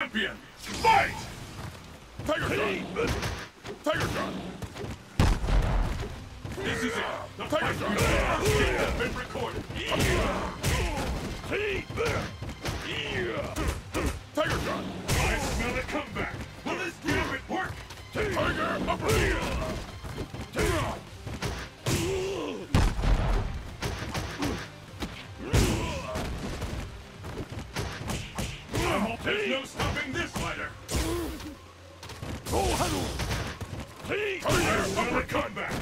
champion. Fight! Tiger Shot! Tiger Shot! This is it. The Tiger Shot has been recorded. Tiger Shot! I smell a comeback. Will this gambit work? Tiger Upper! There's no stopping this fighter! Tiger uppercut back!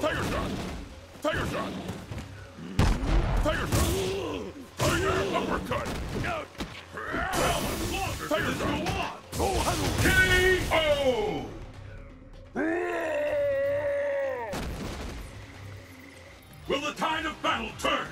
Tiger shot! Tiger shot! Tiger shot! Tiger uppercut! Tiger shot! KO! Will the tide of battle turn?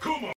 Come on.